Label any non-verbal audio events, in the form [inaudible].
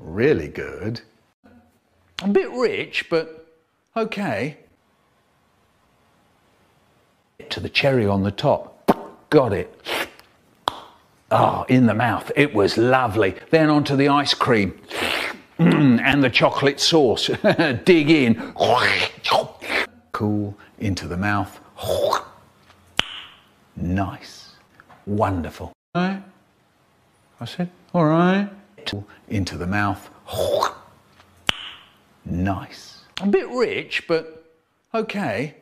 really good. A bit rich, but okay. To the cherry on the top. Got it. Oh, in the mouth. It was lovely. Then onto the ice cream. Mm, and the chocolate sauce. [laughs] Dig in. Cool into the mouth. Nice. Wonderful. All right. I said, all right. Into the mouth. [laughs] Nice. A bit rich, but okay.